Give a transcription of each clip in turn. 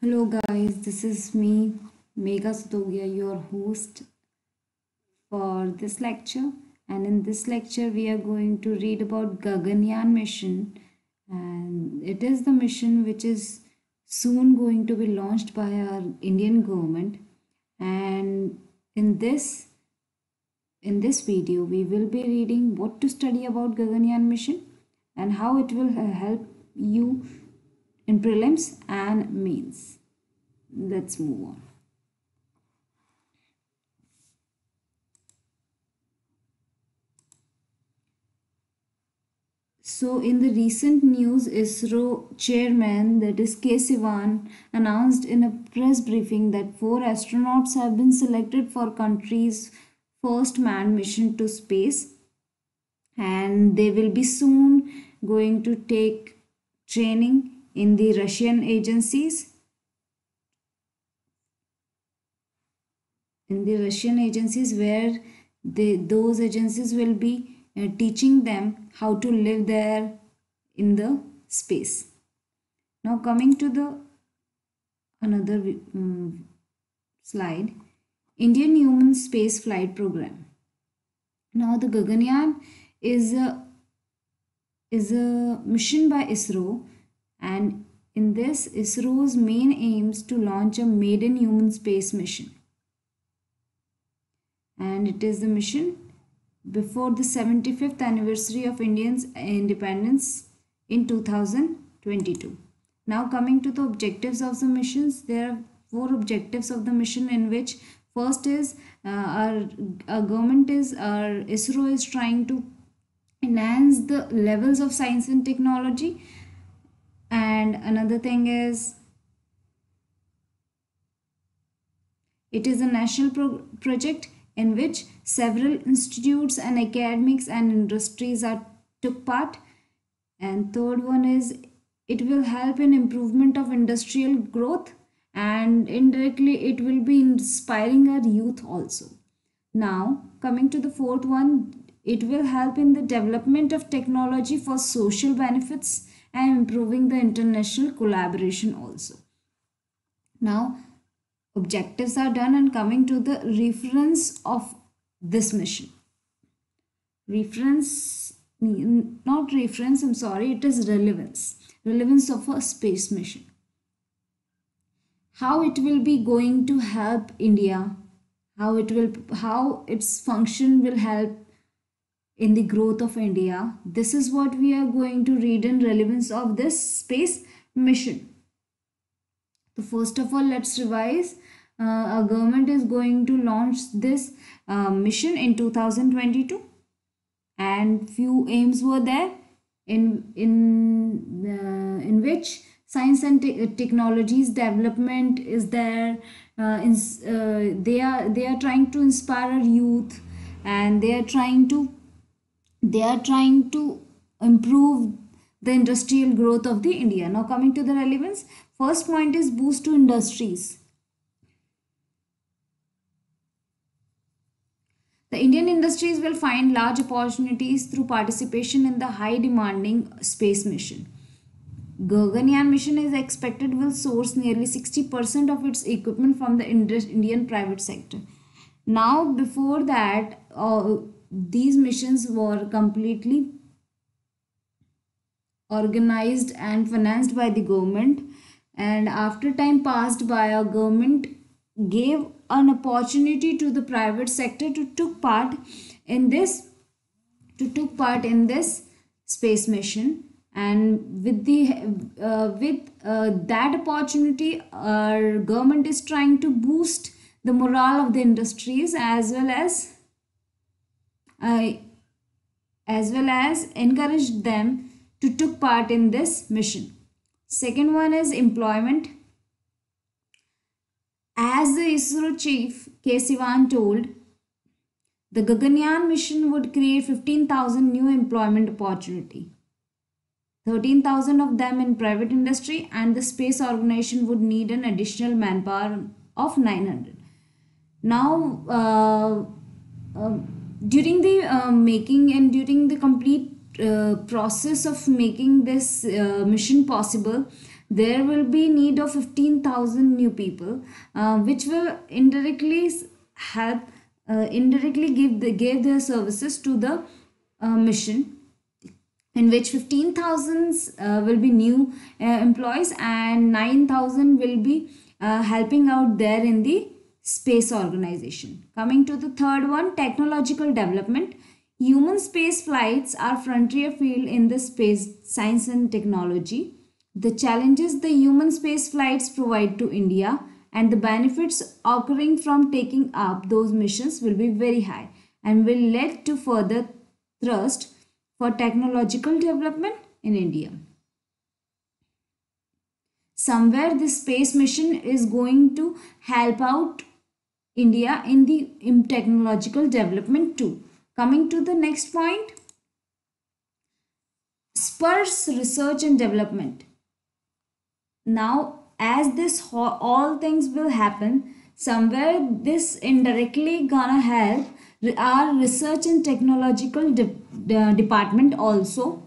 Hello, guys, this is me, Megha Sutogia, your host for this lecture. And in this lecture, we are going to read about Gaganyaan mission. And it is the mission which is soon going to be launched by our Indian government. And in this in this video, we will be reading what to study about Gaganyaan mission and how it will help you in prelims and mains. Let's move on. So, in the recent news, ISRO chairman, that is K. Sivan, announced in a press briefing that four astronauts have been selected for country's first manned mission to space, and they will be soon going to take training in the Russian agencies. In the Russian agencies, where they, those agencies will be uh, teaching them how to live there in the space. Now, coming to the another um, slide Indian Human Space Flight Program. Now, the Gaganyaan is a is a mission by ISRO and in this ISRO's main aims to launch a maiden human space mission and it is the mission before the 75th anniversary of Indian's independence in 2022. Now coming to the objectives of the missions, there are four objectives of the mission in which first is uh, our, our government is our ISRO is trying to enhance the levels of science and technology and another thing is it is a national pro- project in which several institutes and academics and industries are took part. And third one is it will help in improvement of industrial growth and indirectly it will be inspiring our youth also. Now coming to the fourth one it will help in the development of technology for social benefits and improving the international collaboration also. Now, objectives are done and coming to the reference of this mission. Reference, not reference, I'm sorry, it is relevance. Relevance of a space mission. How it will be going to help India, how it will, how its function will help in the growth of India. This is what we are going to read in relevance of this space mission. So first of all, let's revise. Uh, our government is going to launch this uh, mission in 2022 and few aims were there in in uh, in which science and te technologies development is there uh, in, uh, they are they are trying to inspire youth and they are trying to they are trying to improve the industrial growth of the India. Now coming to the relevance, first point is boost to industries. The Indian industries will find large opportunities through participation in the high demanding space mission. Gaganyaan mission is expected will source nearly 60% of its equipment from the Indian private sector. Now before that, uh, these missions were completely organized and financed by the government. And after time passed by our government gave an opportunity to the private sector to took part in this to took part in this space mission. And with the uh, with uh, that opportunity our government is trying to boost the morale of the industries as well as uh, as well as encouraged them to took part in this mission. Second one is employment. As the ISRO chief K. Sivan told, the Gaganyaan mission would create 15,000 new employment opportunity. 13,000 of them in private industry and the space organization would need an additional manpower of 900. Now, uh, uh, during the uh, making and during the complete uh, process of making this uh, mission possible there will be need of 15000 new people uh, which will indirectly help uh, indirectly give the, gave their services to the uh, mission in which 15,000 uh, will be new employees and 9,000 will be helping out there in the space organization. Coming to the third one, technological development. Human space flights are frontier field in the space science and technology. The challenges the human space flights provide to India and the benefits occurring from taking up those missions will be very high and will lead to further thrust for technological development in India. Somewhere this space mission is going to help out India in the technological development too. Coming to the next point, spurs research and development. Now, as this all things will happen, somewhere this indirectly gonna help our research and technological de de department also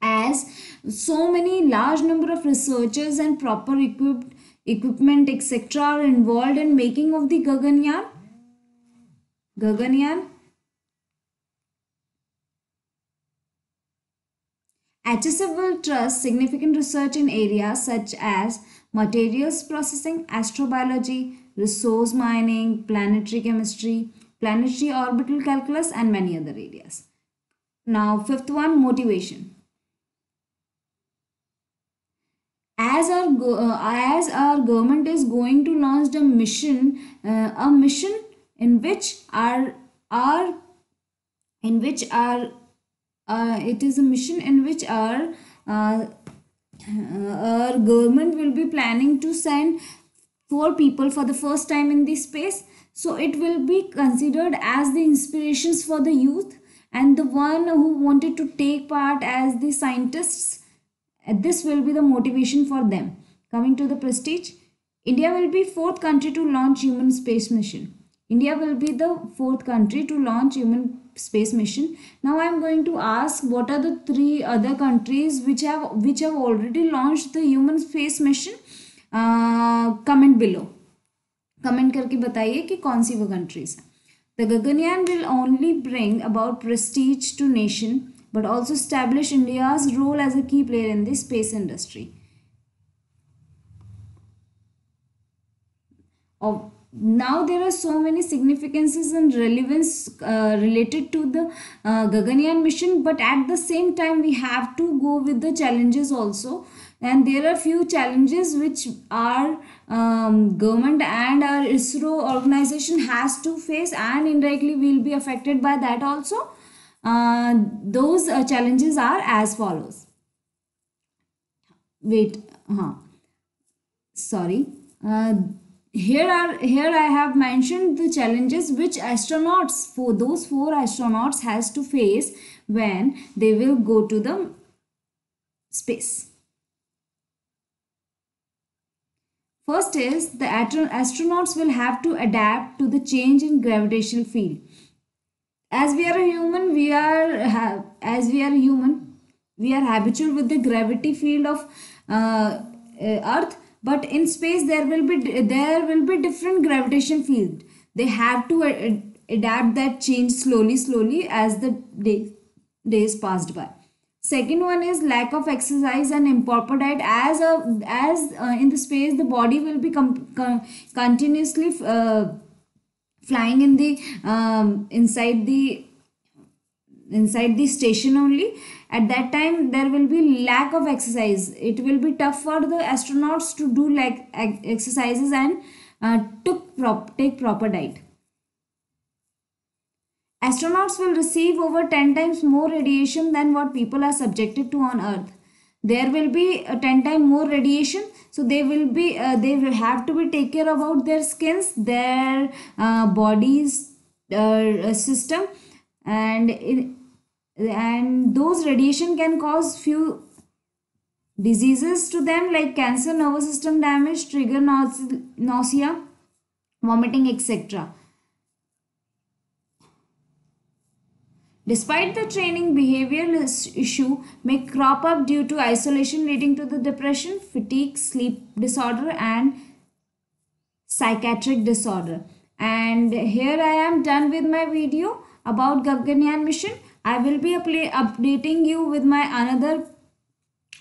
as so many large number of researchers and proper equipped equipment etc are involved in making of the Gaganyaan Gaganyaan HSF will trust significant research in areas such as materials processing, astrobiology, resource mining, planetary chemistry, planetary orbital calculus and many other areas. Now fifth one motivation. As our uh, as our government is going to launch a mission uh, a mission in which our our in which our uh, it is a mission in which our uh, our government will be planning to send four people for the first time in this space so it will be considered as the inspirations for the youth and the one who wanted to take part as the scientists This will be the motivation for them. Coming to the prestige, India will be fourth country to launch human space mission. India will be the fourth country to launch human space mission. Now I am going to ask what are the three other countries which have which have already launched the human space mission. Uh, comment below. Comment करके बताइए कि कौन सी वो countries हैं the Gaganyaan will only bring about Prestige to nation but also establish India's role as a key player in the space industry. Of, now there are so many significances and relevance uh, related to the uh, Gaganyaan mission, but at the same time we have to go with the challenges also and there are few challenges which our um, government and our ISRO organization has to face and indirectly will be affected by that also. Uh, those uh, challenges are as follows. Wait, huh. sorry. Uh, here are here I have mentioned the challenges which astronauts for those four astronauts has to face when they will go to the space. First is the astronauts will have to adapt to the change in gravitational field. As we are a human, we are as we are human, we are habitual with the gravity field of uh, uh, Earth. But in space, there will be there will be different gravitation field. They have to adapt that change slowly, slowly as the day, days passed by second one is lack of exercise and improper diet as a as uh, in the space the body will be continuously uh, flying in the um, inside the inside the station only at that time there will be lack of exercise it will be tough for the astronauts to do like exercises and uh, took prop take proper diet Astronauts will receive over 10 times more radiation than what people are subjected to on Earth. There will be a 10 times more radiation, so they will be uh, they will have to be take care about their skins, their uh, bodies uh, system, and in, and those radiation can cause few diseases to them like cancer, nervous system damage, trigger nausea, vomiting, etc. Despite the training, behavioral issue may crop up due to isolation leading to the depression, fatigue, sleep disorder and psychiatric disorder. And here I am done with my video about Gaganyaan mission. I will be updating you with my another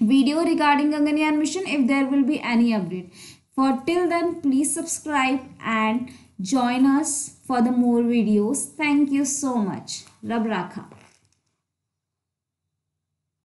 video regarding Gaganyaan mission if there will be any update. For till then, please subscribe and join us for the more videos. Thank you so much. Rab Rakha.